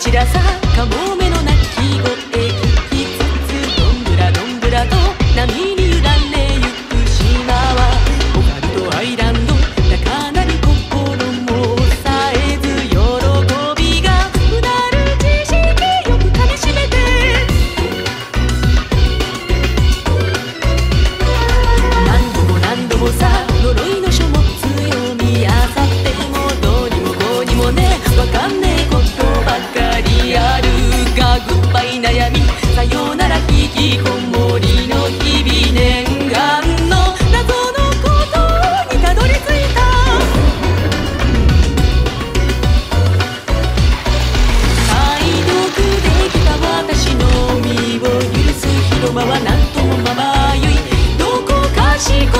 散らさかもめの鳴き声聞きつつどんぶらどんぶらと波のしく